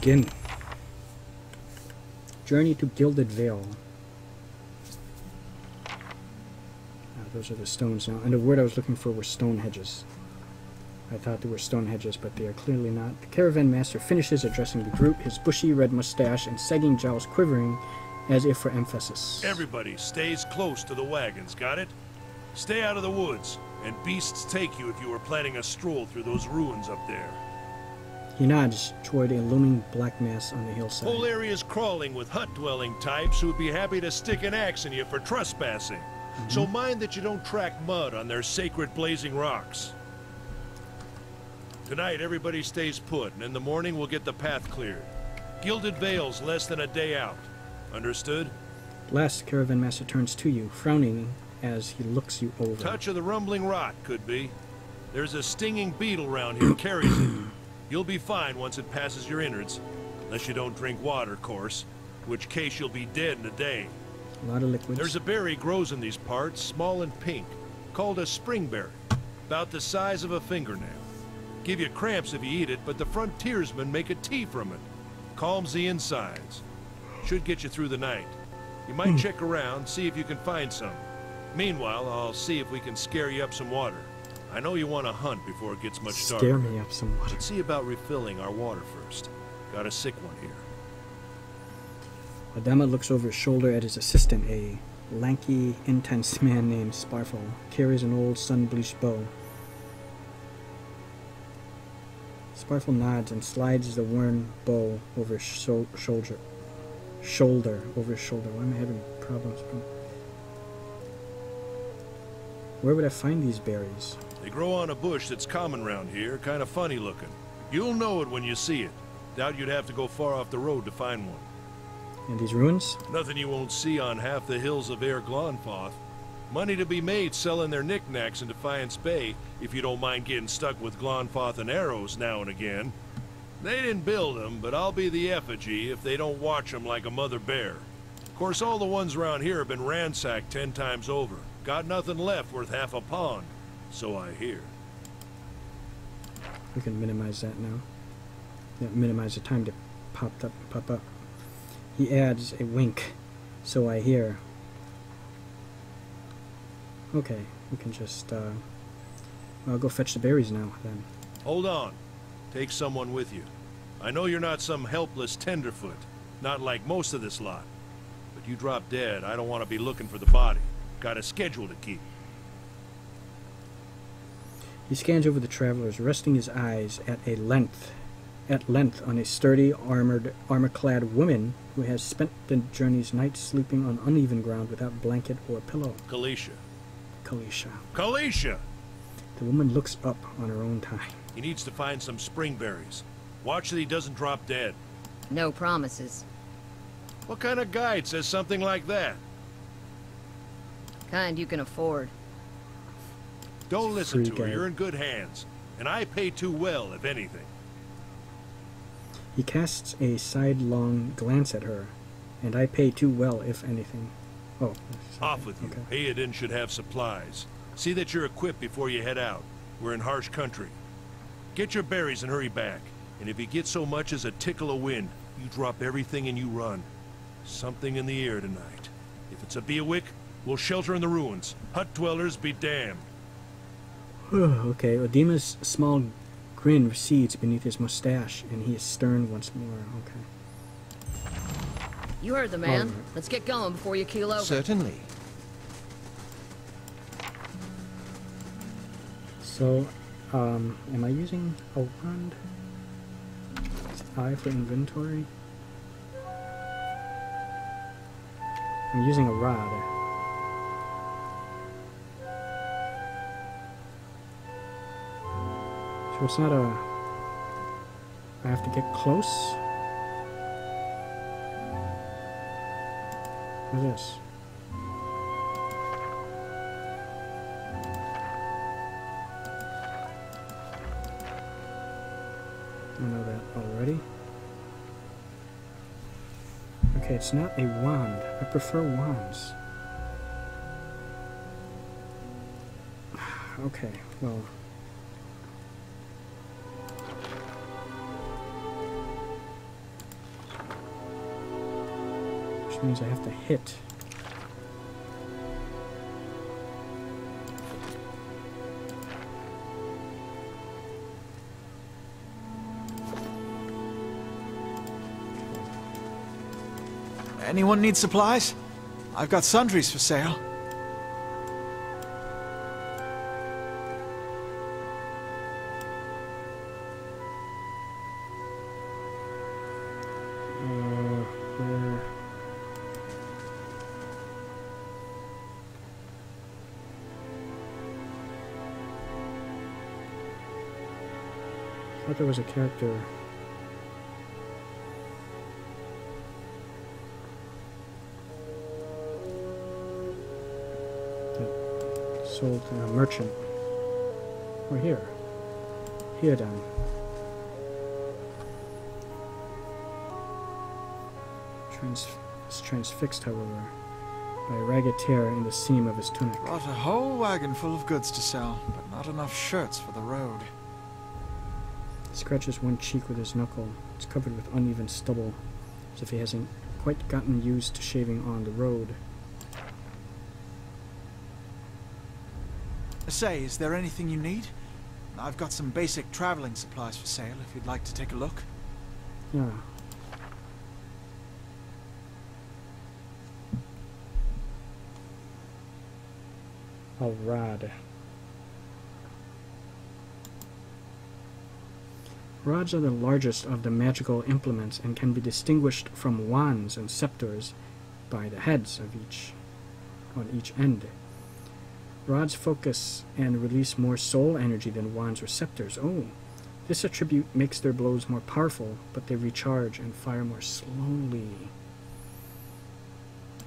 begin. Journey to Gilded Vale. Ah, those are the stones now. And the word I was looking for were stone hedges. I thought they were stone hedges, but they are clearly not. The caravan master finishes addressing the group, his bushy red mustache and sagging jowls quivering as if for emphasis. Everybody stays close to the wagons, got it? Stay out of the woods, and beasts take you if you were planning a stroll through those ruins up there. He nods toward a looming black mass on the hillside. Whole area's crawling with hut-dwelling types who'd be happy to stick an axe in you for trespassing. Mm-hmm. So mind that you don't track mud on their sacred blazing rocks. Tonight, everybody stays put, and in the morning we'll get the path cleared. Gilded Vale's less than a day out. Understood? Last, caravan master turns to you, frowning as he looks you over. Touch of the rumbling rot, could be. There's a stinging beetle round here carries it. You'll be fine once it passes your innards. Unless you don't drink water, course. Which case you'll be dead in a day. A lot of liquids. There's a berry grows in these parts, small and pink, called a springberry. About the size of a fingernail. Give you cramps if you eat it, but the frontiersmen make a tea from it. Calms the insides. Should get you through the night. You might hmm. check around, see if you can find some. Meanwhile, I'll see if we can scare you up some water. I know you want to hunt before it gets much darker. Scare me up somewhat. Let's see about refilling our water first. Got a sick one here. Odema looks over his shoulder at his assistant, a lanky, intense man named Sparfle, carries an old sun-bleached bow. Sparfle nods and slides the worn bow over his sho- shoulder. Shoulder, over his shoulder. Why am I having problems? Where would I find these berries? They grow on a bush that's common round here, kind of funny looking. You'll know it when you see it. Doubt you'd have to go far off the road to find one. And these ruins? Nothing you won't see on half the hills of Eir Glanfath. Money to be made selling their knickknacks in Defiance Bay, if you don't mind getting stuck with Glanfathan and arrows now and again. They didn't build them, but I'll be the effigy if they don't watch them like a mother bear. Of course, all the ones around here have been ransacked ten times over. Got nothing left worth half a pond, so I hear. We can minimize that now. Yeah, minimize the time to pop up, pop up. He adds a wink, so I hear. Okay, we can just. Uh, I'll go fetch the berries now. Then. Hold on. Take someone with you. I know you're not some helpless tenderfoot, not like most of this lot. But you drop dead, I don't want to be looking for the body. Got a schedule to keep. He scans over the travelers, resting his eyes at a length, at length on a sturdy, armored, armor-clad woman who has spent the journey's night sleeping on uneven ground without blanket or pillow. Calisca. Calisca. Calisca! The woman looks up on her own time. He needs to find some spring berries. Watch that he doesn't drop dead. No promises. What kind of guide says something like that? Kind you can afford. Don't listen to her. guide. You're in good hands. And I pay too well, if anything. He casts a sidelong glance at her, and I pay too well, if anything. Oh, sorry. Off with you. Okay. Should have supplies. See that you're equipped before you head out. We're in harsh country. Get your berries and hurry back. And if you get so much as a tickle of wind, you drop everything and you run. Something in the air tonight. If it's a Biawac, we'll shelter in the ruins. Hut dwellers be damned. okay, Odema's small grin recedes beneath his mustache, and he is stern once more. Okay. You heard the man. Alright. Let's get going before you keel over. Certainly. So, um, am I using a wand? Is I for inventory? I'm using a rod. So it's not a... I have to get close? What is this? I know that already. Okay, it's not a wand. I prefer wands. Okay, well. Means I have to hit. Anyone need supplies? I've got sundries for sale. There was a character. That sold a merchant. We're here. Here, then. Trans is transfixed, however, by a ragged tear in the seam of his tunic. Brought a whole wagon full of goods to sell, but not enough shirts for the road. He scratches one cheek with his knuckle. It's covered with uneven stubble, as if he hasn't quite gotten used to shaving on the road. Say, is there anything you need? I've got some basic traveling supplies for sale if you'd like to take a look. Yeah. A rod. Rods are the largest of the magical implements and can be distinguished from wands and scepters by the heads of each on each end. Rods focus and release more soul energy than wands or scepters. Oh, this attribute makes their blows more powerful, but they recharge and fire more slowly.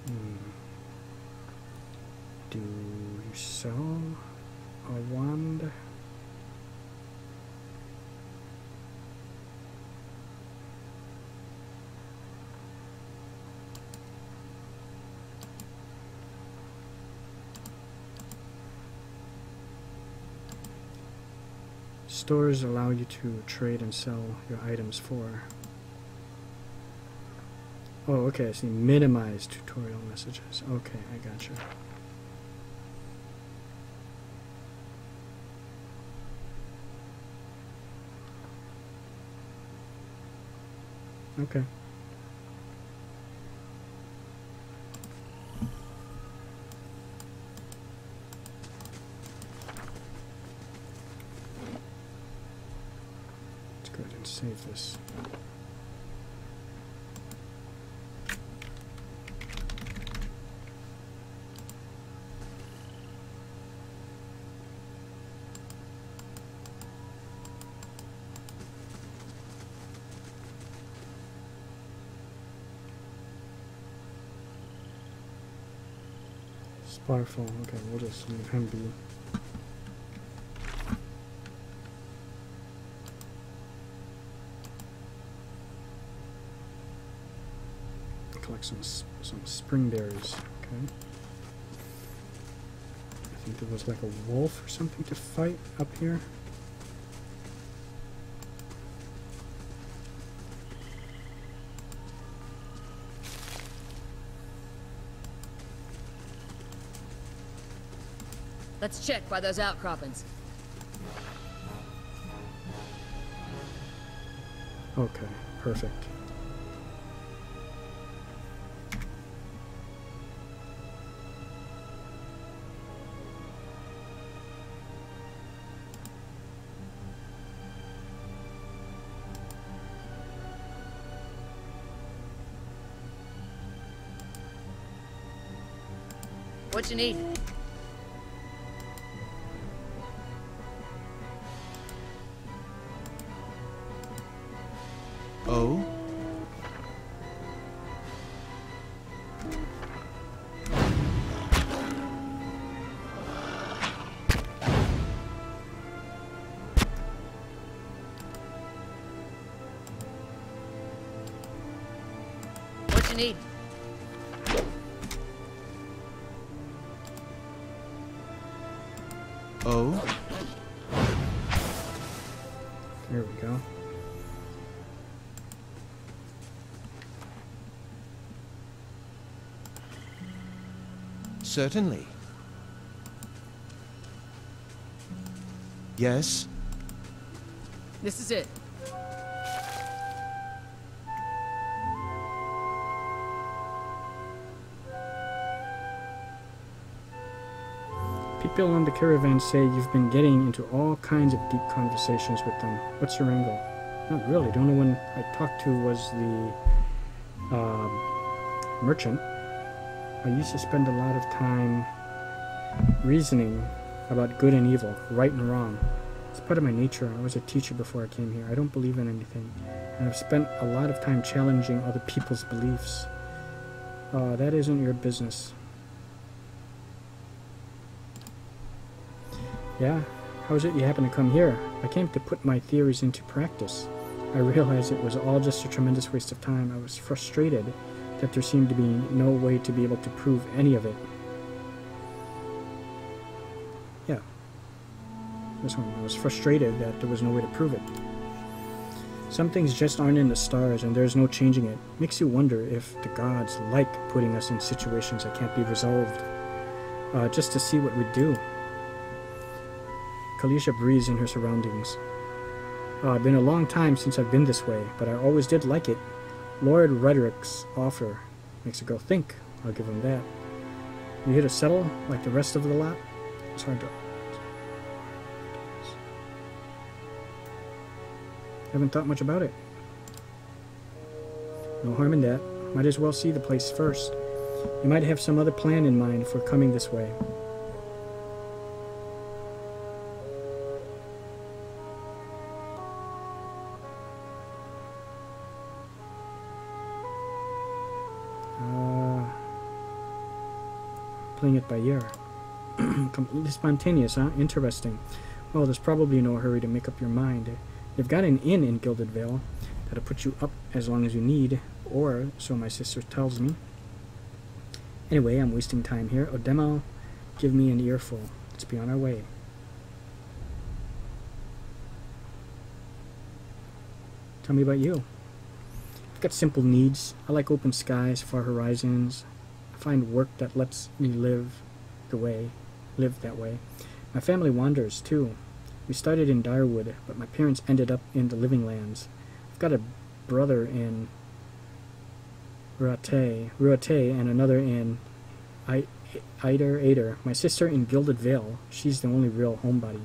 Hmm. Do you sell a wand? Stores allow you to trade and sell your items for. Oh, okay, I see. Minimize tutorial messages. Okay, I gotcha. Okay. And save this. Okay, we'll just leave him be. Some some spring berries. Okay. I think there was like a wolf or something to fight up here. Let's check by those outcroppings. Okay, perfect. What you need? Oh. There we go. Certainly. Yes? This is it. People on the caravan say you've been getting into all kinds of deep conversations with them. What's your angle? Not really. The only one I talked to was the um, merchant. I used to spend a lot of time reasoning about good and evil, right and wrong. It's part of my nature. I was a teacher before I came here. I don't believe in anything. And I've spent a lot of time challenging other people's beliefs. Uh, that isn't your business. Yeah? How is it you happen to come here? I came to put my theories into practice. I realized it was all just a tremendous waste of time. I was frustrated that there seemed to be no way to be able to prove any of it. Yeah. This one. I was frustrated that there was no way to prove it. Some things just aren't in the stars and there's no changing it. Makes you wonder if the gods like putting us in situations that can't be resolved. Uh, just to see what we'd do. Calisca breathes in her surroundings. Uh, been a long time since I've been this way, but I always did like it. Lord Raedric's offer makes a girl think. I'll give him that. You here to settle like the rest of the lot? It's hard to. Haven't thought much about it. No harm in that. Might as well see the place first. You might have some other plan in mind for coming this way. Playing it by ear. Completely spontaneous, huh? Interesting. Well, there's probably no hurry to make up your mind. You've got an inn in Gilded Vale that'll put you up as long as you need, or so my sister tells me. Anyway, I'm wasting time here. Odema, give me an earful. Let's be on our way. Tell me about you. I've got simple needs. I like open skies, far horizons. Find work that lets me live the way, live that way. My family wanders too. We started in Dyrwood, but my parents ended up in the Living Lands. I've got a brother in Rauatai, Rauatai and another in Aedyr Aedyr. My sister in Gilded Vale. She's the only real homebody.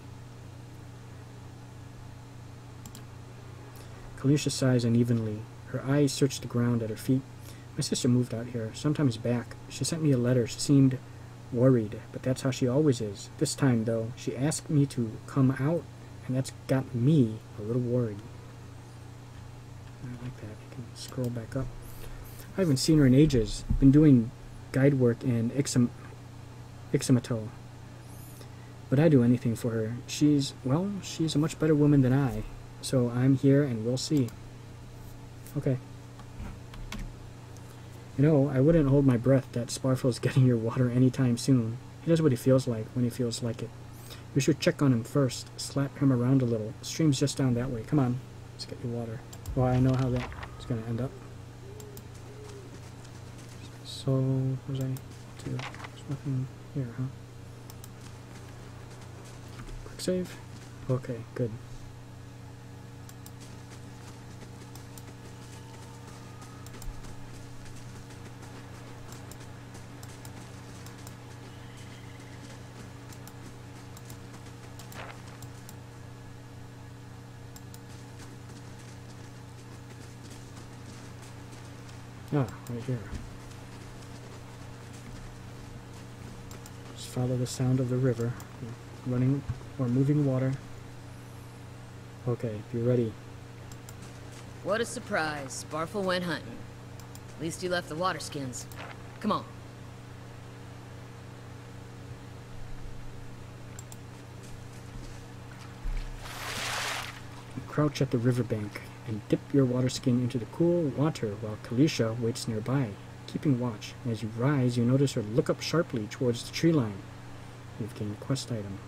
Calisca sighs unevenly. Her eyes search the ground at her feet. My sister moved out here, sometimes back. She sent me a letter. She seemed worried, but that's how she always is. This time, though, she asked me to come out, and that's got me a little worried. I like that. You can scroll back up. I haven't seen her in ages. Been doing guide work in Ixamitl. Would I do anything for her? She's, well, she's a much better woman than I. So I'm here and we'll see. Okay. You know, I wouldn't hold my breath that Sparfle's getting your water anytime soon. He does what he feels like when he feels like it. We should check on him first. Slap him around a little. stream's just down that way. Come on. Let's get your water. Well, I know how that's going to end up. So, was I to? There's nothing here, huh? Quick save? Okay, good. Ah, right here. Just follow the sound of the river, running or moving water. Okay, be ready. What a surprise. Sparfle went hunting. At least he left the water skins. Come on. Crouch at the riverbank and dip your water skin into the cool water while Calisca waits nearby, keeping watch. As you rise, you notice her look up sharply towards the tree line. You've gained quest item.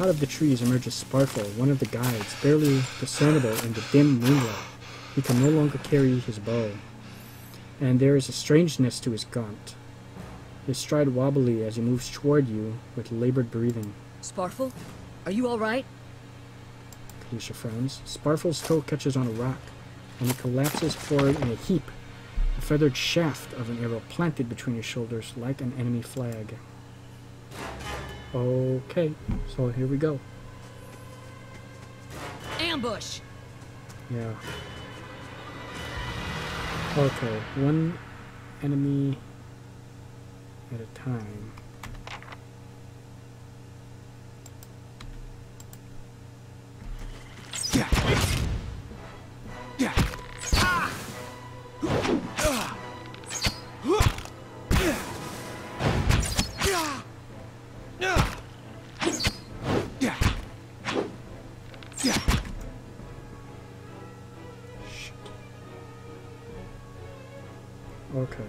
Out of the trees emerges Sparfle, one of the guides, barely discernible in the dim moonlight. He can no longer carry his bow, and there is a strangeness to his gaunt. his stride wobbly as he moves toward you with labored breathing. Sparfle? Are you alright? Calisca frowns. Sparfle's toe catches on a rock, and he collapses forward in a heap, a feathered shaft of an arrow planted between his shoulders like an enemy flag. Okay, so here we go. Ambush! Yeah. Okay, one enemy at a time.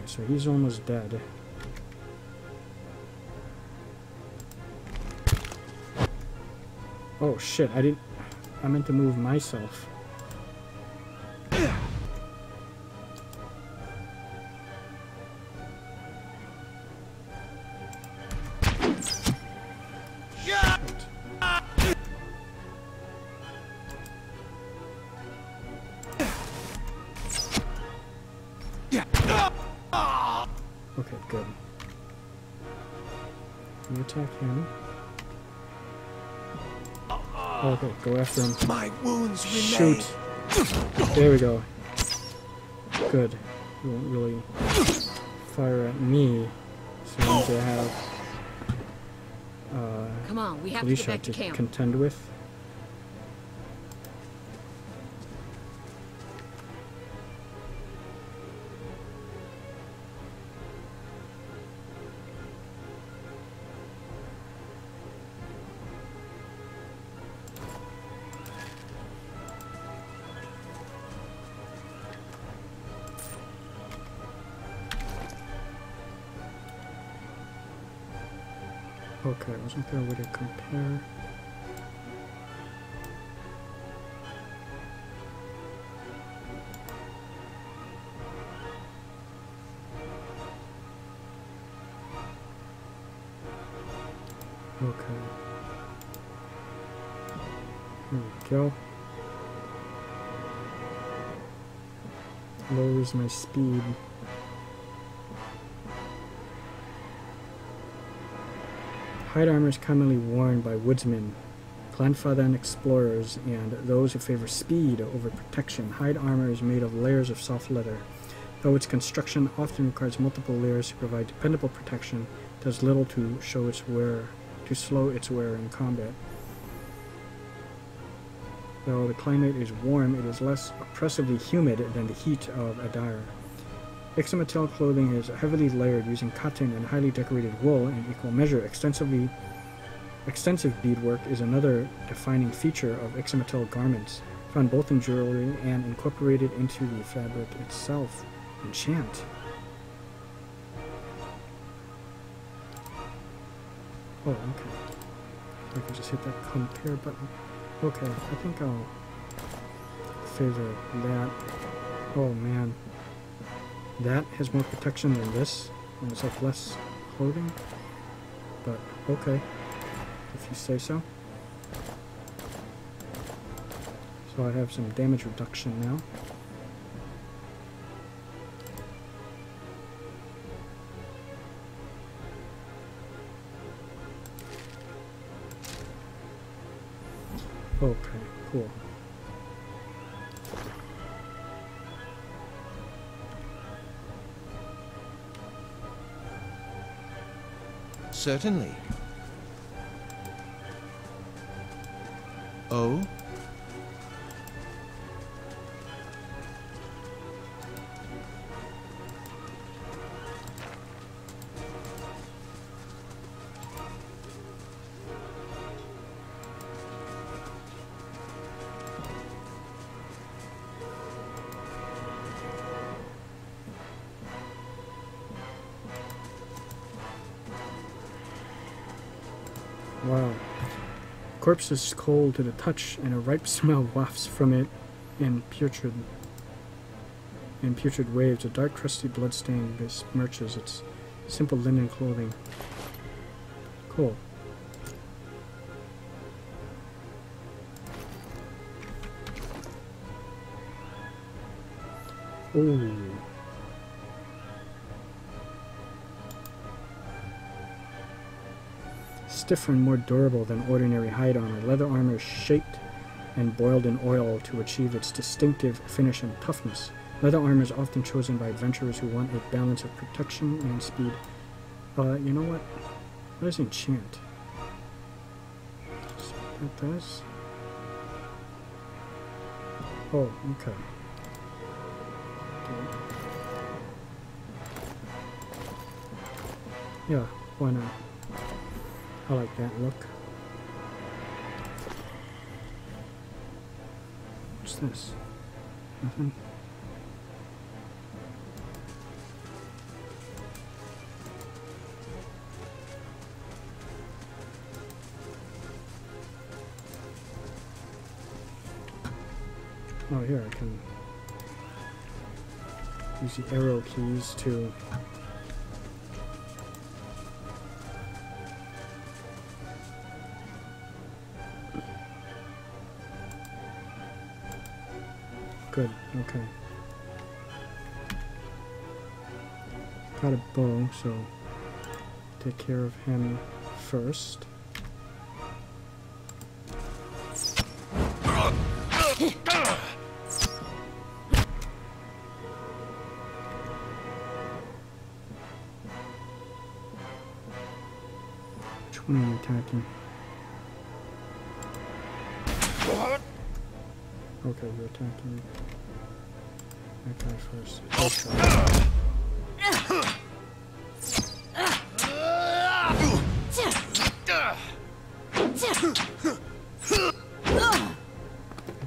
So he's almost dead. Oh shit, I didn't. I meant to move myself. Shoot. There we go. Good. You won't really fire at me, so I need to have uh, Come on, we have to get Felicia back to to contend with. Wasn't there a way to compare? Okay. Here we go. Lowers my speed. Hide armor is commonly worn by woodsmen, Glanfathan explorers, and those who favor speed over protection. Hide armor is made of layers of soft leather. Though its construction often requires multiple layers to provide dependable protection, does little to show its wear to slow its wear in combat. Though the climate is warm, it is less oppressively humid than the heat of Aedyr. Ixamitl clothing is heavily layered using cotton and highly decorated wool in equal measure. Extensively, extensive beadwork is another defining feature of Ixamitl garments, found both in jewelry and incorporated into the fabric itself. Enchant. Oh, okay. I can just hit that compare button. Okay, I think I'll favor that. Oh man. That has more protection than this, and it's like less clothing. But okay, if you say so. So I have some damage reduction now. Okay, cool. Certainly. Oh? Wow. Corpse is cold to the touch, and a ripe smell wafts from it in putrid in putrid waves. A dark, crusty bloodstain besmirches its Simple linen clothing. Cool. Ooh. Stiffer and more durable than ordinary hide armor, leather armor is shaped and boiled in oil to achieve its distinctive finish and toughness. Leather armor is often chosen by adventurers who want a balance of protection and speed. Uh, you know what? What is enchant? That does? Oh. Okay. Yeah, why not? I like that look. What's this? Nothing? Oh, here I can use the arrow keys to Got a bow, so take care of him first. Which one are you attacking? Okay, you're attacking that guy first. I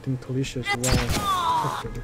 think Calisca's well affected.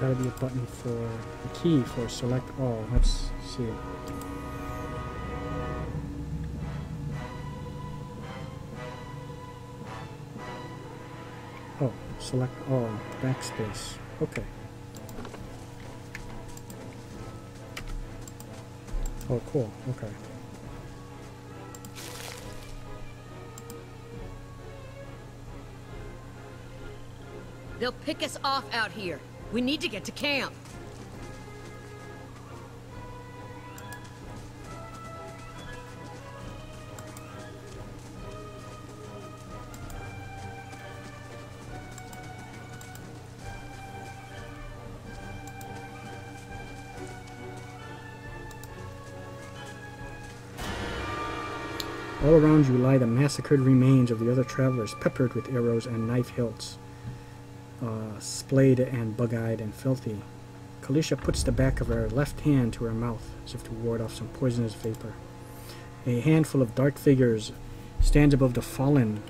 Gotta be a button for a key for select all. Let's see. Oh, select all. Backspace. Okay. Oh, cool. Okay. They'll pick us off out here. We need to get to camp. All around you lie the massacred remains of the other travelers, peppered with arrows and knife hilts, splayed and bug-eyed and filthy. Calisca puts the back of her left hand to her mouth, as if to ward off some poisonous vapor. A handful of dark figures stands above the fallen,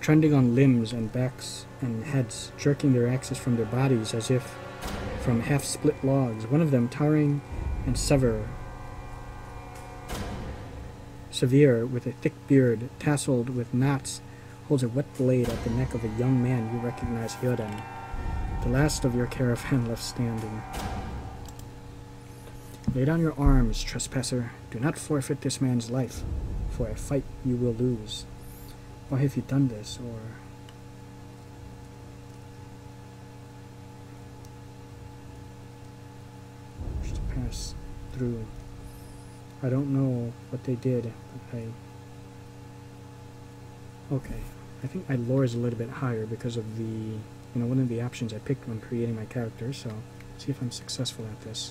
trending on limbs and backs and heads, jerking their axes from their bodies as if from half-split logs. One of them, towering and sever, severe, with a thick beard tasseled with knots, holds a wet blade at the neck of a young man you recognize Heodan, the last of your caravan left standing. Lay down your arms, trespasser. Do not forfeit this man's life. For a fight you will lose. Why have you done this, or... To pass through. I don't know what they did, but I... Okay. I think my lore is a little bit higher because of the, you know, one of the options I picked when creating my character, so see if I'm successful at this.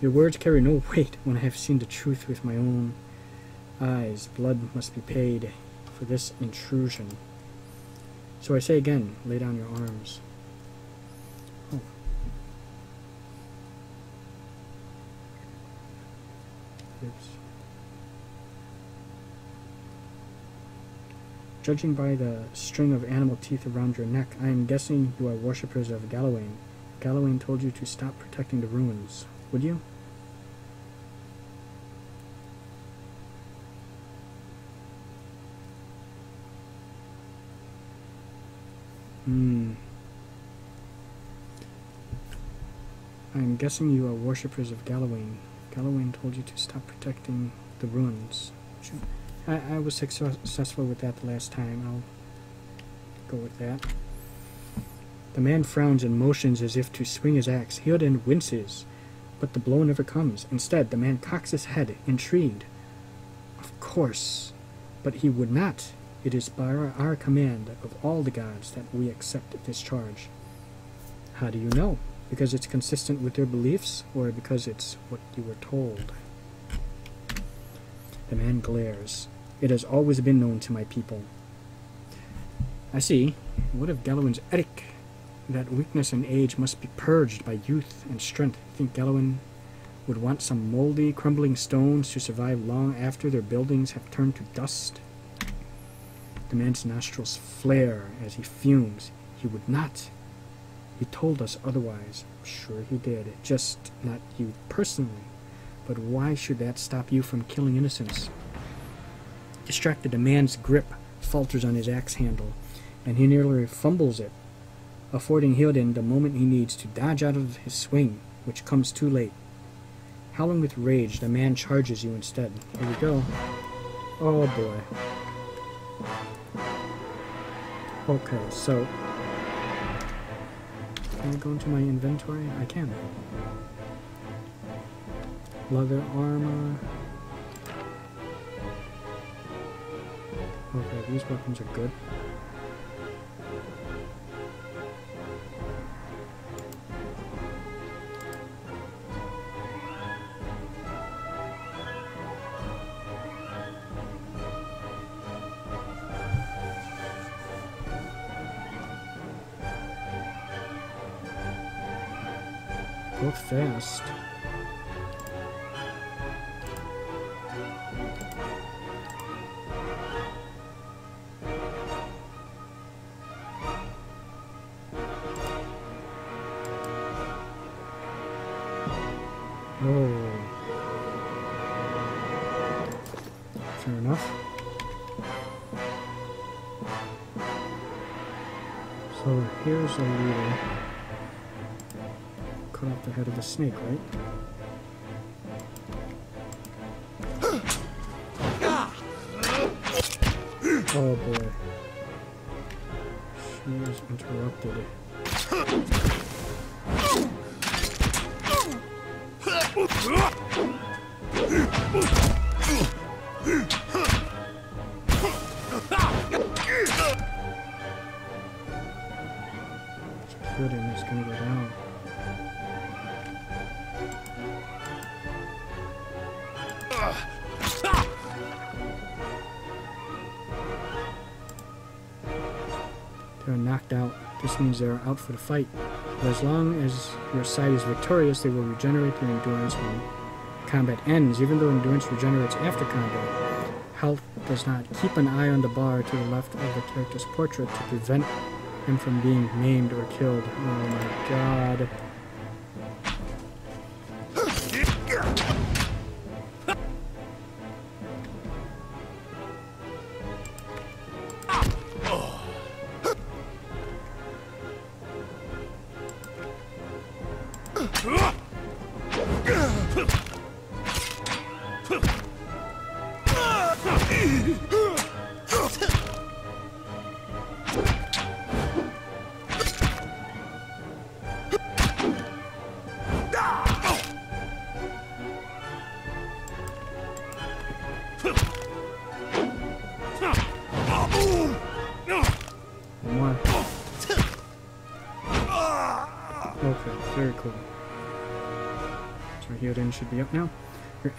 Your words carry no weight when I have seen the truth with my own eyes. Blood must be paid for this intrusion. So I say again, lay down your arms. Oh. Oops. Judging by the string of animal teeth around your neck, I am guessing you are worshippers of Galawain. Galawain told you to stop protecting the ruins. Would you? Hmm. I'm guessing you are worshippers of Galawain. Galawain told you to stop protecting the ruins. Sure. I, I was successful with that the last time. I'll go with that. The man frowns and motions as if to swing his axe. Heodan winces, but the blow never comes. Instead, the man cocks his head, intrigued. Of course, but he would not. It is by our, our command of all the gods that we accept this charge. How do you know? Because it's consistent with their beliefs, or because it's what you were told? The man glares. It has always been known to my people. I see. What of Galawain's edict? That weakness and age must be purged by youth and strength. Think Galawain would want some moldy, crumbling stones to survive long after their buildings have turned to dust? The man's nostrils flare as he fumes. He would not. He told us otherwise. I'm Sure he did. Just not you personally. But why should that stop you from killing innocents? Distracted, a man's grip falters on his axe handle, and he nearly fumbles it, affording Heodan the moment he needs to dodge out of his swing, which comes too late. Howling with rage, the man charges you instead. Here we go. Oh boy. Okay, so... Can I go into my inventory? I can. Leather armor. Okay, these weapons are good. They're knocked out. This means they're out for the fight. But as long as your side is victorious, they will regenerate their endurance when combat ends, even though endurance regenerates after combat. Health does not. Keep an eye on the bar to the left of the character's portrait to prevent him from being maimed or killed. Oh my god.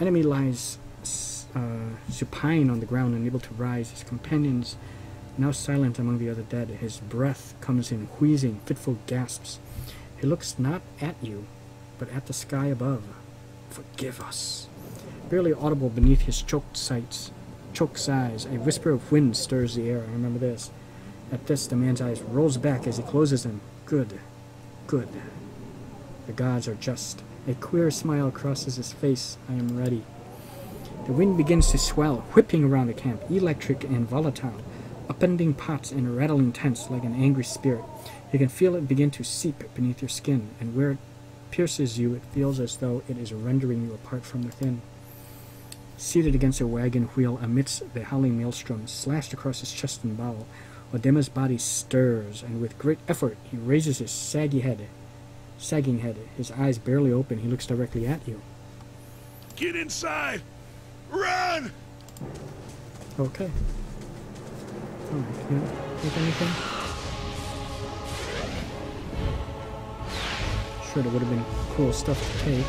Enemy lies uh, supine on the ground, unable to rise. His companions, now silent among the other dead, his breath comes in wheezing, fitful gasps. He looks not at you, but at the sky above. Forgive us. Barely audible beneath his choked sights, choked sighs, a whisper of wind stirs the air. I remember this. At this, the man's eyes rolls back as he closes them. Good, good. The gods are just. A queer smile crosses his face. I am ready. The wind begins to swell, whipping around the camp, electric and volatile, upending pots and rattling tents like an angry spirit. You can feel it begin to seep beneath your skin, and where it pierces you, it feels as though it is rendering you apart from within. Seated against a wagon wheel amidst the howling maelstrom, slashed across his chest and bowel, Odema's body stirs, and with great effort he raises his saggy head. Sagging head, his eyes barely open, he looks directly at you. Get inside! Run! Okay. Alright, you don't take anything? Sure, there would have been cool stuff to take.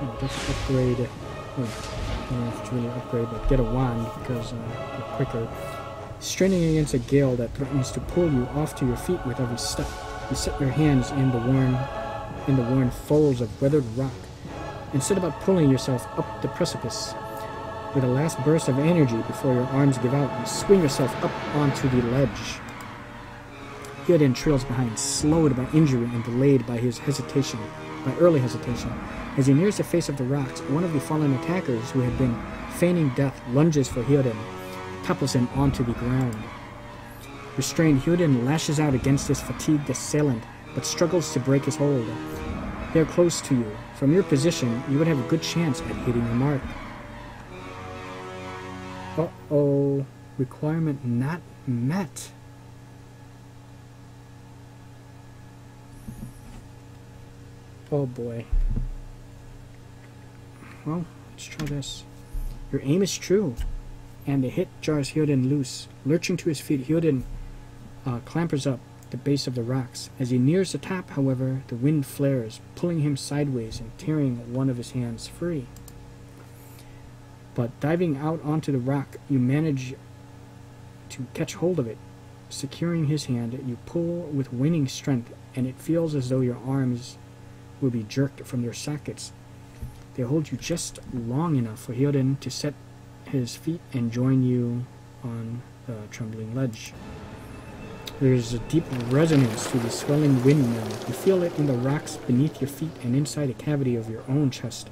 Oh, let's upgrade. Wait, I don't know if it's really upgrade, but get a wand because uh, quicker. Straining against a gale that threatens to pull you off to your feet with every step, you set your hands in the worn, in the worn folds of weathered rock, and set about pulling yourself up the precipice. With a last burst of energy before your arms give out, you swing yourself up onto the ledge. Heodan trails behind, slowed by injury and delayed by his hesitation, by early hesitation. As he nears the face of the rocks, one of the fallen attackers who had been feigning death lunges for Heodan, topples him onto the ground. Restrained, Heodan lashes out against his fatigued assailant, but struggles to break his hold. They are close to you. From your position, you would have a good chance at hitting the mark. Uh-oh. Requirement not met. Oh boy. Well, let's try this. Your aim is true, and the hit jars Heodan loose. Lurching to his feet, Hyoden uh, up the base of the rocks. As he nears the top, however, the wind flares, pulling him sideways and tearing one of his hands free. But diving out onto the rock, you manage to catch hold of it. Securing his hand, you pull with waning strength, and it feels as though your arms will be jerked from their sockets. They hold you just long enough for Heodan to set his feet and join you on the trembling ledge. There is a deep resonance to the swelling wind now. You feel it in the rocks beneath your feet and inside a cavity of your own chest,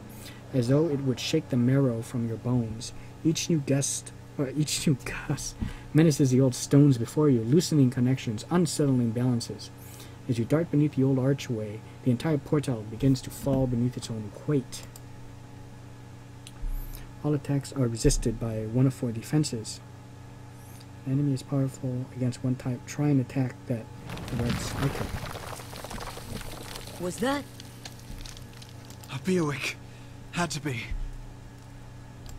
as though it would shake the marrow from your bones. Each new gust, or uh, each new gust, menaces the old stones before you, loosening connections, unsettling balances. As you dart beneath the old archway, the entire portal begins to fall beneath its own weight. All attacks are resisted by one of four defenses. The enemy is powerful against one type. Try and attack that red's okay. Was that? A Biawac. Had to be.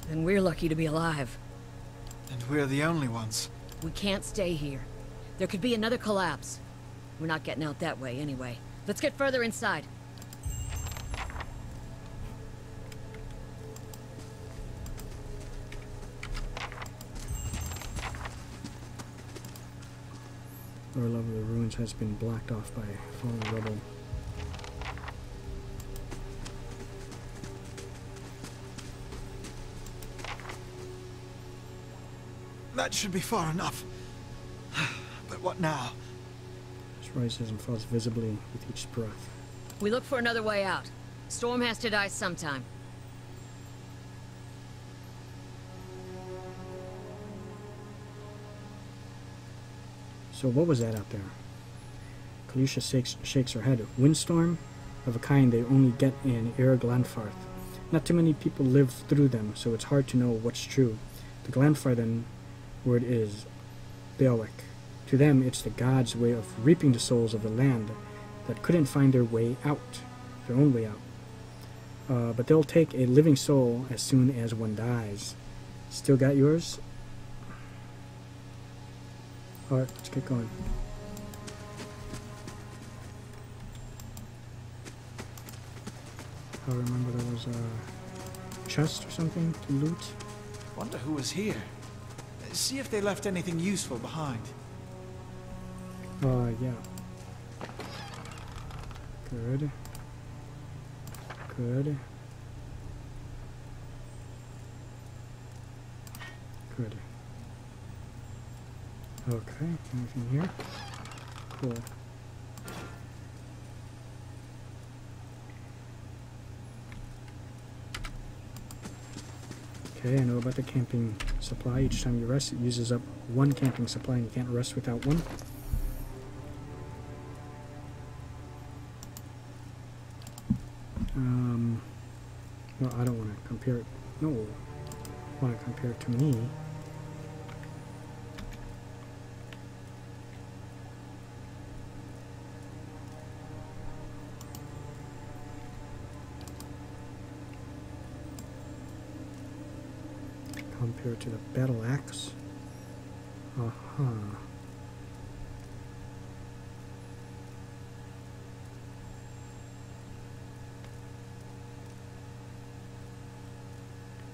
Then we're lucky to be alive. And we're the only ones. We can't stay here. There could be another collapse. We're not getting out that way anyway. Let's get further inside. Lower level of the ruins has been blocked off by fallen rubble. That should be far enough. But what now? This rises and falls visibly with each breath. We look for another way out. Storm has to die sometime. So what was that out there? Calisca shakes, shakes her head. Windstorm? Of a kind they only get in Eir Glanfath. Not too many people live through them, so it's hard to know what's true. The Glanfathan word is Biawac. To them, it's the gods' way of reaping the souls of the land that couldn't find their way out, their own way out. Uh, but they'll take a living soul as soon as one dies. Still got yours? Alright, let's get going. I remember there was a chest or something to loot. Wonder who was here. See if they left anything useful behind. Uh, yeah. Good. Good. Good. Okay, anything here? Cool. Okay, I know about the camping supply. Each time you rest, it uses up one camping supply, and you can't rest without one. Um, well, I don't want to compare it. No, want to compare it to me. To the battle axe. Uh huh.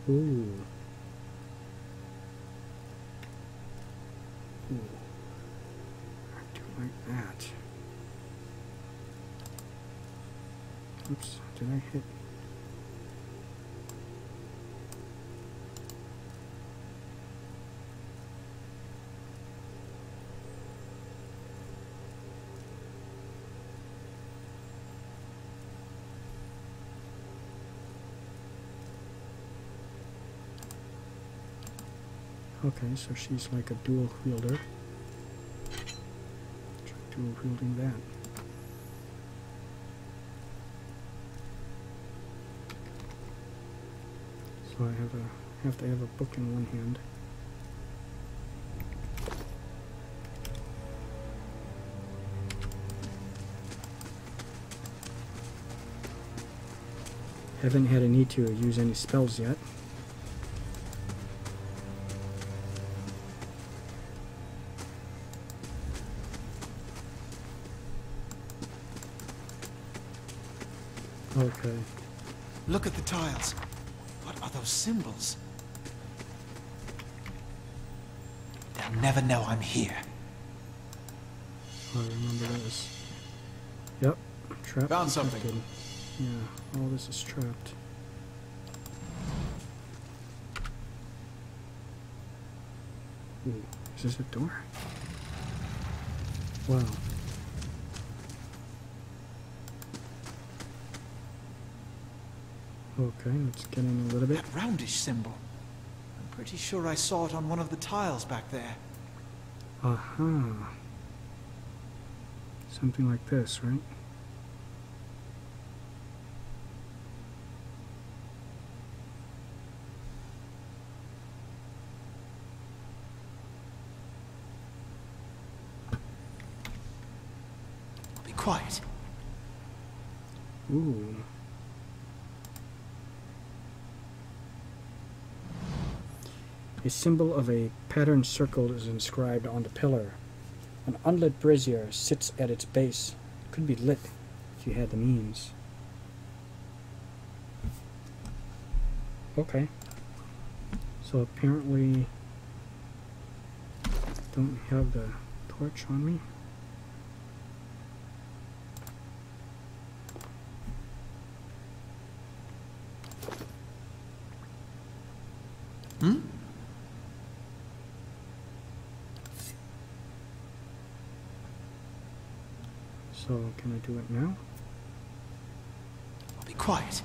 Ooh. Ooh. I do like that. Oops, did I hit? Okay, so she's like a dual wielder. Try dual wielding that. So I have a have to have a book in one hand. Haven't had a need to use any spells yet. Tiles. What are those symbols? They'll never know I'm here. I remember this. Yep. Trapped. Found something. protected. Yeah, all this is trapped. Ooh, is this a door? Wow. Okay, let's get in a little bit. That roundish symbol. I'm pretty sure I saw it on one of the tiles back there. Aha. Something like this, right? Be quiet. Ooh. A symbol of a patterned circle is inscribed on the pillar. An unlit brazier sits at its base. It could be lit if you had the means. Okay. So apparently don't have the torch on me. Hmm? So can I do it now? I'll Be quiet.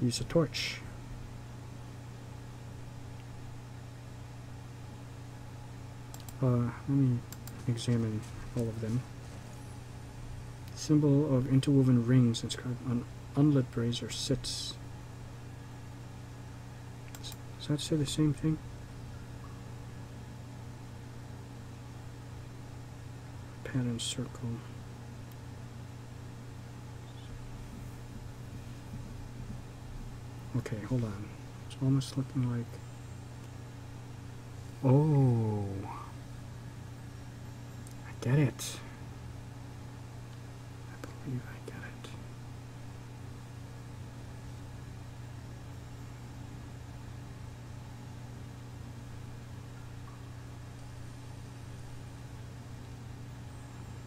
Use a torch. Uh, let me examine all of them. Symbol of interwoven rings inscribed on unlit brazier sits. Does does that say the same thing? Pattern circle. Okay, hold on. It's almost looking like. Oh. I get it. I believe I get it.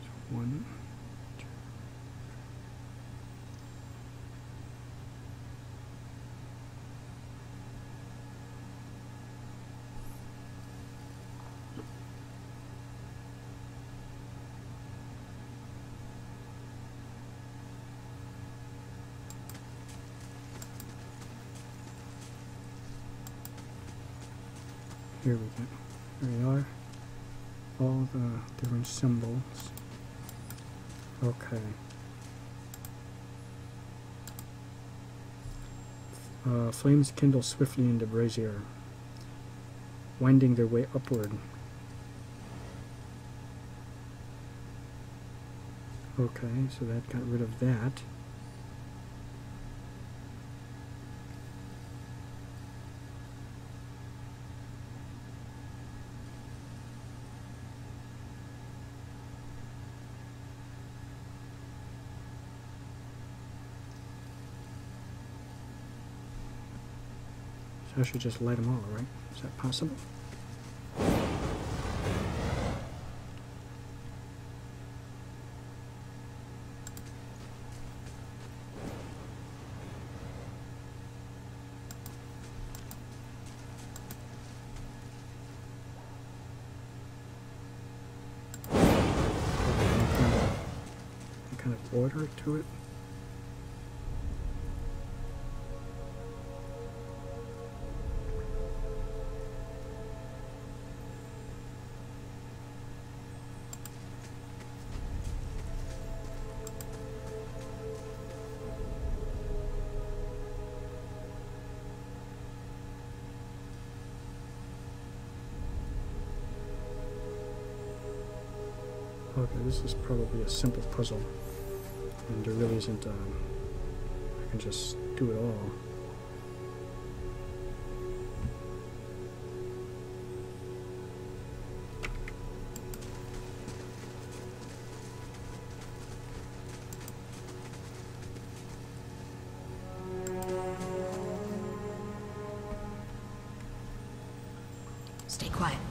So One, two, Here we go. Here we are. All the different symbols. Okay. Uh, flames kindle swiftly in the brazier, winding their way upward. Okay, so that got rid of that. I should just light them all, right? Is that possible? Is probably a simple puzzle, and there really isn't. Um, I can just do it all. Stay quiet.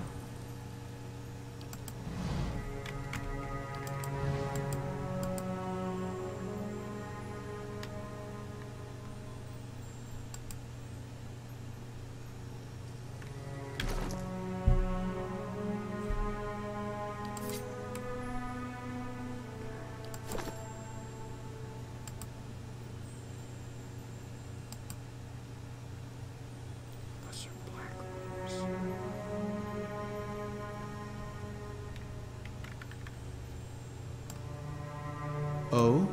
Oh?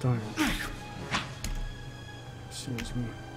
Darn. Excuse me.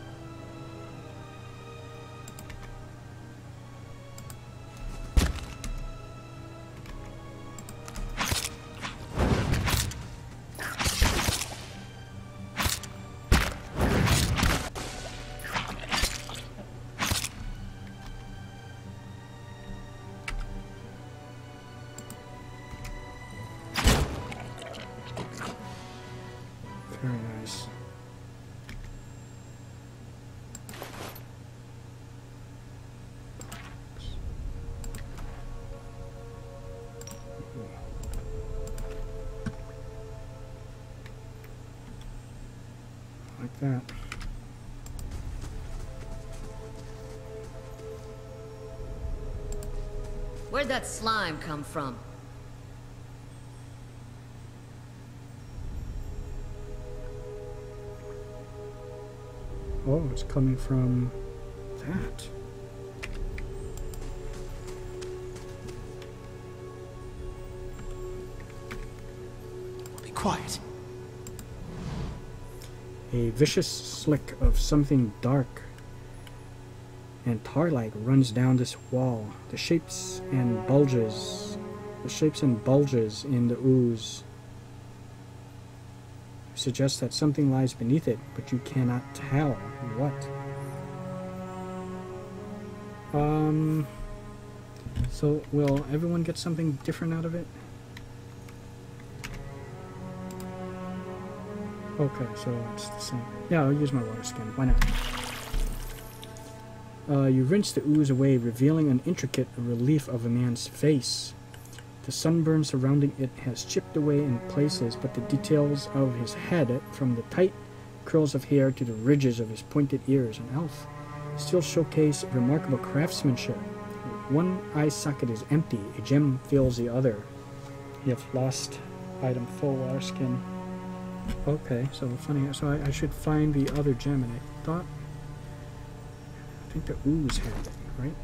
that. Where'd that slime come from? Oh, it's coming from that. Be quiet. A vicious slick of something dark and tar-like runs down this wall. The shapes and bulges, the shapes and bulges in the ooze suggest that something lies beneath it, but you cannot tell what. Um. So, will everyone get something different out of it? Okay, so it's the same. Yeah, I'll use my water skin. Why not? Uh, you rinse the ooze away, revealing an intricate relief of a man's face. The sunburn surrounding it has chipped away in places, but the details of his head, from the tight curls of hair to the ridges of his pointed ears and elf, still showcase remarkable craftsmanship. One eye socket is empty, a gem fills the other. You have lost item full water skin. Okay, so funny. So I, I should find the other gem, and I thought. I think the ooze had it, right?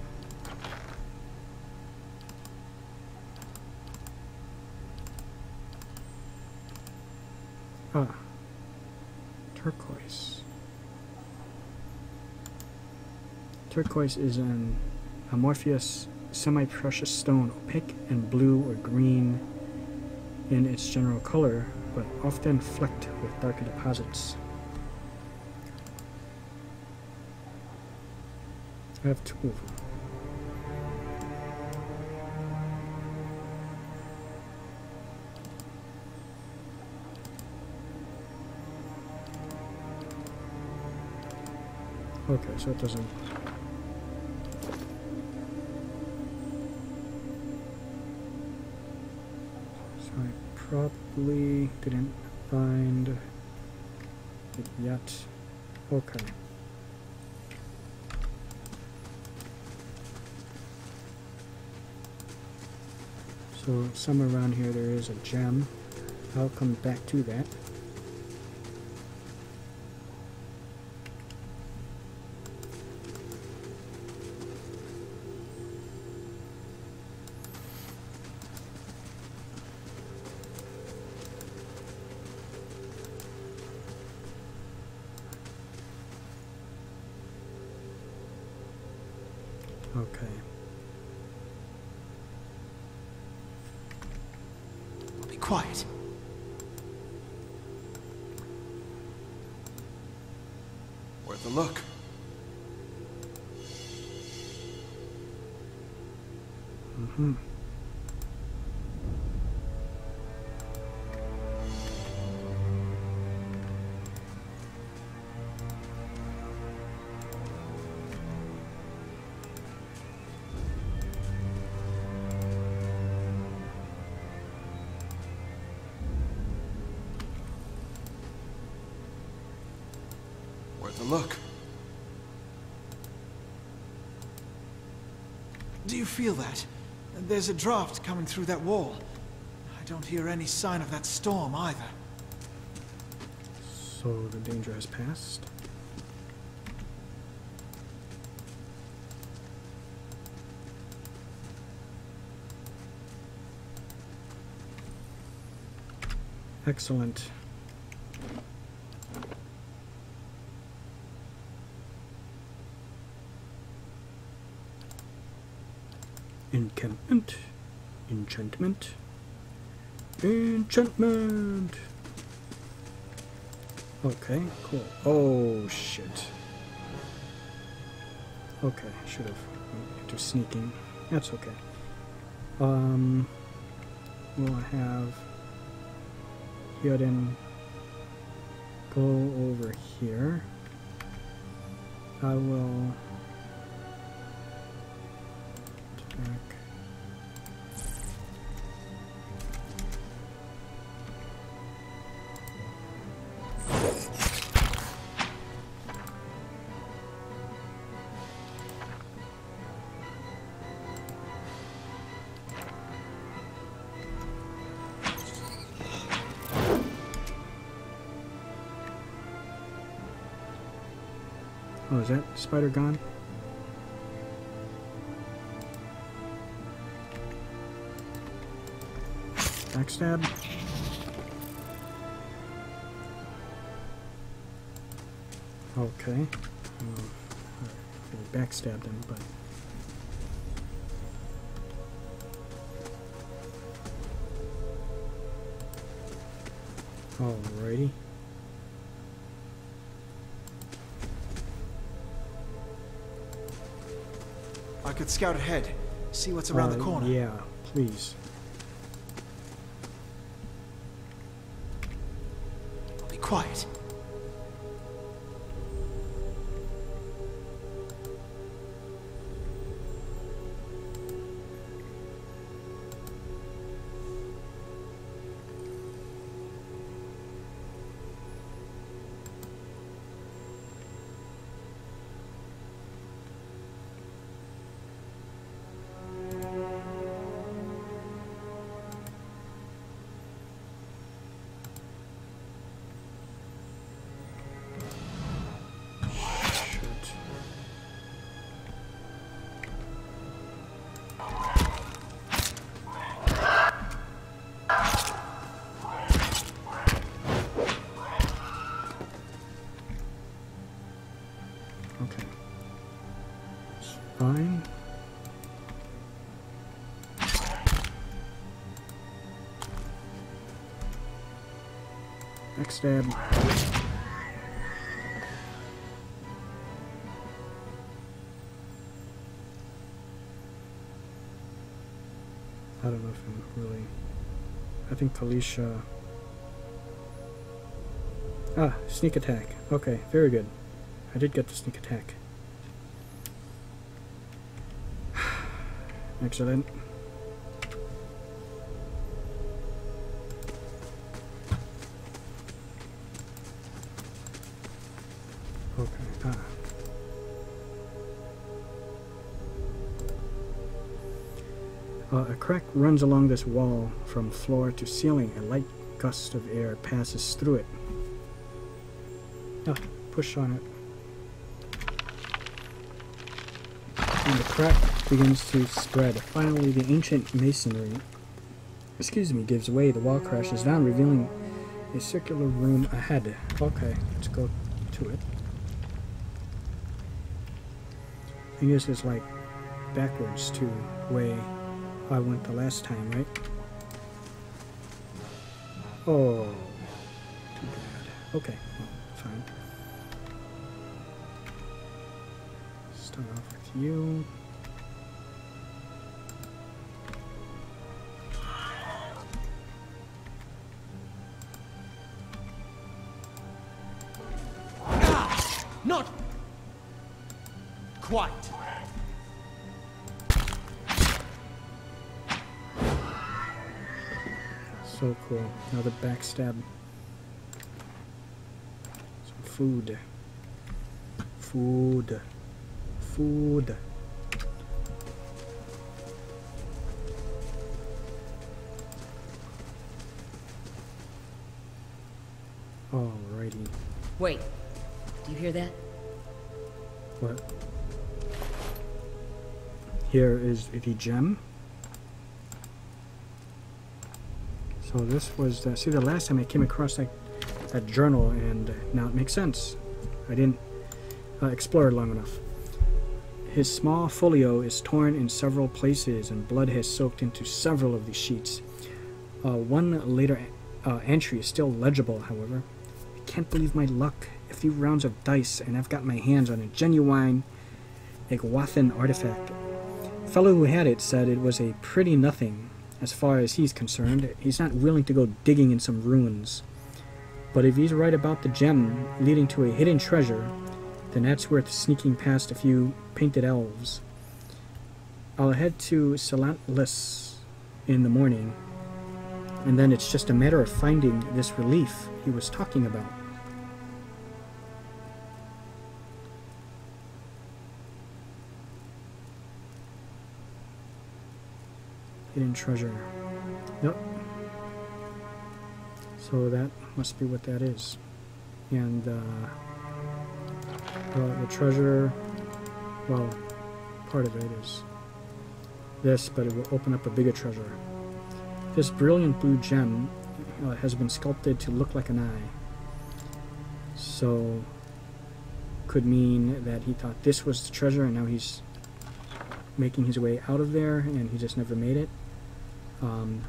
Ah, turquoise. Turquoise is an amorphous, semi-precious stone, opaque and blue or green in its general color, but often flecked with darker deposits. I have two of them. Okay, so it doesn't. I probably didn't find it yet. Okay. So somewhere around here there is a gem. I'll come back to that. Feel that? There's a draft coming through that wall. I don't hear any sign of that storm either. So the danger has passed. Excellent. Encampment. Enchantment. Enchantment. Okay, cool. Oh shit. Okay, should have into sneaking. That's okay. Um, we'll have Heodan go over here. I will attack. Is that spider gone? Backstab. Okay. Um, backstabbed him, but. Alrighty. Could scout ahead, see what's around the Uh, corner. Yeah, please. Be quiet. Next stab. I don't know if I'm really. I think Felicia. Ah, sneak attack. Okay, very good. I did get the sneak attack. Excellent. Runs along this wall from floor to ceiling. A light gust of air passes through it. Ah, push on it. And the crack begins to spread. Finally, the ancient masonry, excuse me, gives way. The wall crashes down, revealing a circular room ahead. Okay, let's go to it. I guess it's like backwards to way I went the last time, right? Oh, too bad. Okay, well, fine. Start off with you. So cool. Another backstab. Some food. Food. Food. Alrighty. Wait. Do you hear that? What? Here is the gem. So this was the, see the last time I came across that that journal and now it makes sense. I didn't uh, explore it long enough. His small folio is torn in several places and blood has soaked into several of the sheets. Uh, one later uh, entry is still legible, however. I can't believe my luck. A few rounds of dice, and I've got my hands on a genuine Engwithan artifact. The fellow who had it said it was a pretty nothing, as far as he's concerned. He's not willing to go digging in some ruins. But if he's right about the gem leading to a hidden treasure, then that's worth sneaking past a few painted elves. I'll head to Cilant Lîs in the morning, and then it's just a matter of finding this relief he was talking about. Hidden treasure. Yep. So that must be what that is. And, uh, the treasure, well, part of it is this, but it will open up a bigger treasure. This brilliant blue gem uh, has been sculpted to look like an eye. So, could mean that he thought this was the treasure and now he's making his way out of there and he just never made it. Um,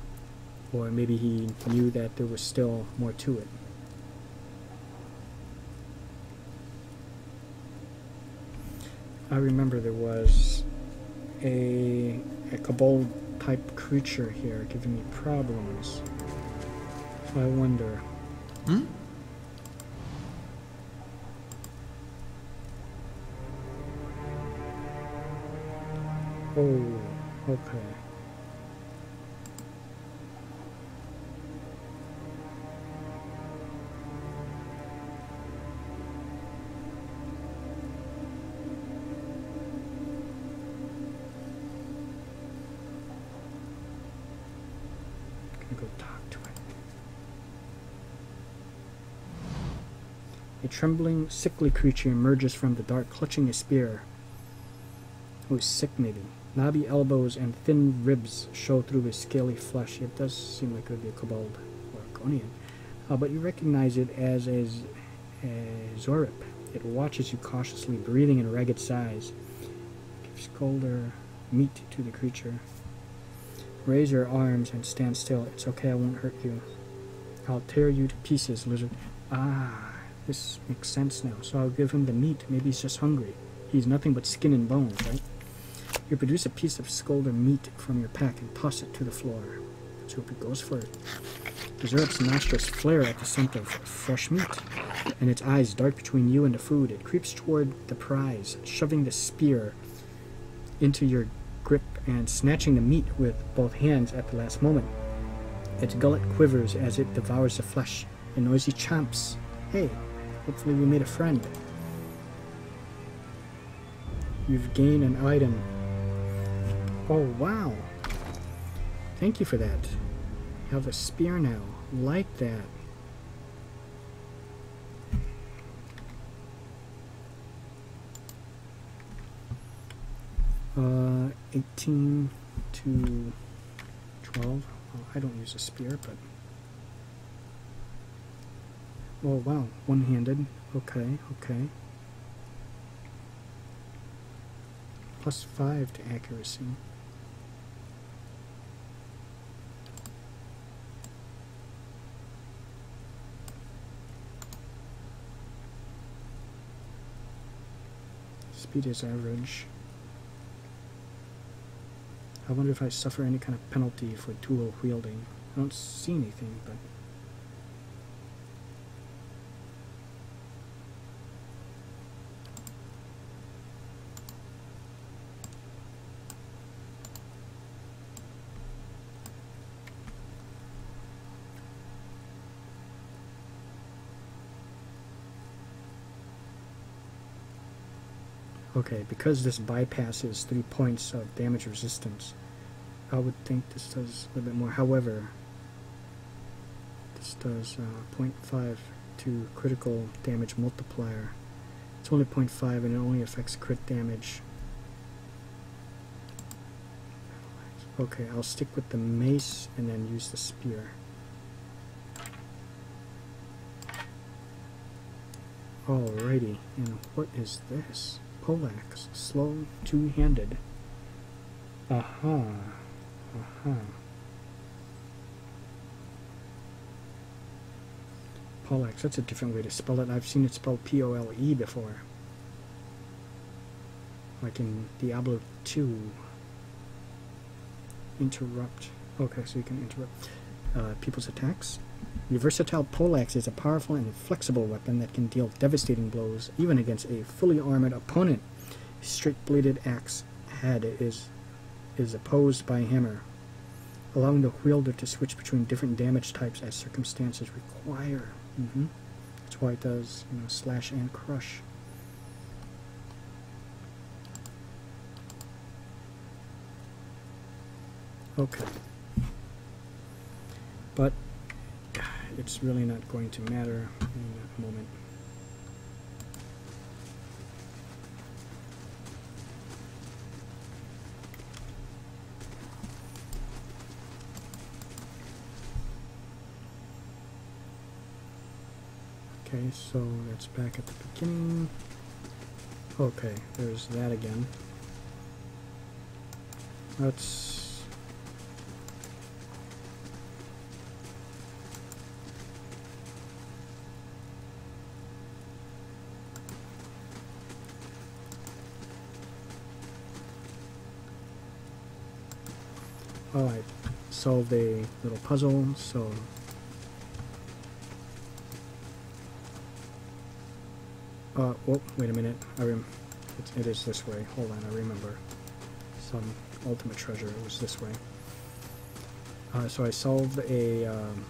or maybe he knew that there was still more to it. I remember there was a, a kobold type creature here giving me problems. So I wonder. Hmm? Oh, okay. Trembling, sickly creature emerges from the dark, clutching a spear. Oh, sick maybe. Knobby elbows and thin ribs show through his scaly flesh. It does seem like it would be a kobold or a Gonian. Uh, but you recognize it as a, a Xaurip. It watches you cautiously, breathing in ragged sighs. Gives colder meat to the creature. Raise your arms and stand still. It's okay, I won't hurt you. I'll tear you to pieces, lizard. Ah, this makes sense now. So I'll give him the meat. Maybe he's just hungry. He's nothing but skin and bones, right? You produce a piece of scolder meat from your pack and toss it to the floor. Let's hope it goes for it. Xaurip's nostrils flare at the scent of fresh meat, and its eyes dart between you and the food. It creeps toward the prize, shoving the spear into your grip and snatching the meat with both hands at the last moment. Its gullet quivers as it devours the flesh. A noisy chomps. Hey, hopefully we made a friend. You've gained an item. Oh, wow. Thank you for that. You have a spear now. Like that. Uh, 18 to 12. Well, I don't use a spear, but. Oh, wow. One handed. Okay, okay. Plus 5 to accuracy. Speed is average. I wonder if I suffer any kind of penalty for dual wielding. I don't see anything, but. Okay, because this bypasses three points of damage resistance, I would think this does a little bit more. However, this does uh, 0.5 to critical damage multiplier. It's only 0.5 and it only affects crit damage. Okay, I'll stick with the mace and then use the spear. Alrighty, and what is this? Poleaxe, slow, two-handed. Aha, Uh aha. -Huh. Uh -huh. Poleaxe, that's a different way to spell it. I've seen it spelled P-O-L-E before. Like in Diablo 2. Interrupt. Okay, so you can interrupt uh, people's attacks. The versatile poleaxe is a powerful and flexible weapon that can deal devastating blows even against a fully armored opponent. Straight-bladed axe head is is opposed by hammer, allowing the wielder to switch between different damage types as circumstances require. hmm That's why it does, you know, slash and crush. Okay. But it's really not going to matter in that moment. Okay, so that's back at the beginning. Okay, there's that again. Let's Oh, I solved a little puzzle, so Uh, oh, wait a minute. I rem it's, it is this way. Hold on, I remember. Some ultimate treasure. It was this way. Uh, so I solved a, um,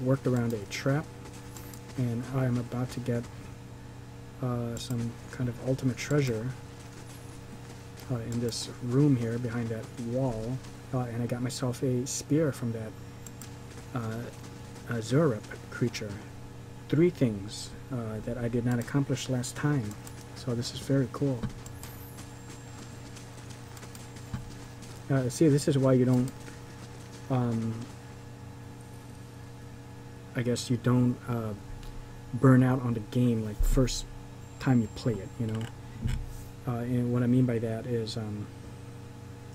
worked around a trap, and I am about to get uh, some kind of ultimate treasure uh, in this room here behind that wall, uh, and I got myself a spear from that uh, a Xaurip creature. Three things uh, that I did not accomplish last time. So this is very cool. Uh, see, this is why you don't, um, I guess you don't uh, burn out on the game like first time you play it, you know? Uh, and what I mean by that is, um,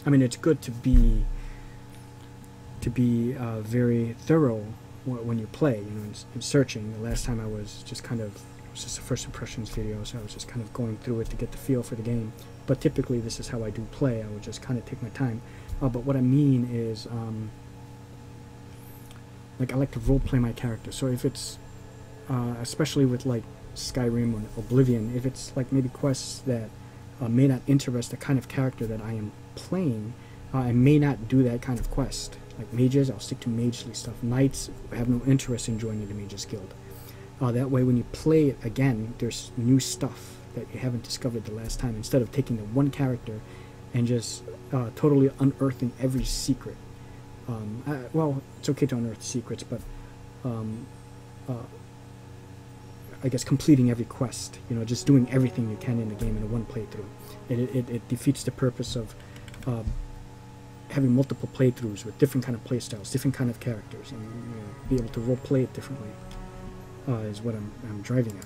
I mean, it's good to be, to be uh, very thorough when you play, you know, in, in, searching. The last time I was just kind of, it was just a first impressions video, so I was just kind of going through it to get the feel for the game. But typically, this is how I do play. I would just kind of take my time. Uh, but what I mean is, um, like, I like to role play my character. So if it's, uh, especially with like Skyrim or Oblivion, if it's like maybe quests that uh, may not interest the kind of character that I am playing, uh, I may not do that kind of quest like mages, I'll stick to magely stuff. Knights have no interest in joining the Mages Guild. Uh, that way, when you play it again, there's new stuff that you haven't discovered the last time. Instead of taking the one character and just uh, totally unearthing every secret. Um, I, well, it's okay to unearth secrets, but um, uh, I guess completing every quest. You know, just doing everything you can in the game in one playthrough. It, it, it defeats the purpose of uh, having multiple playthroughs with different kind of playstyles, different kind of characters, and you know, be able to role play it differently uh, is what I'm, I'm driving at.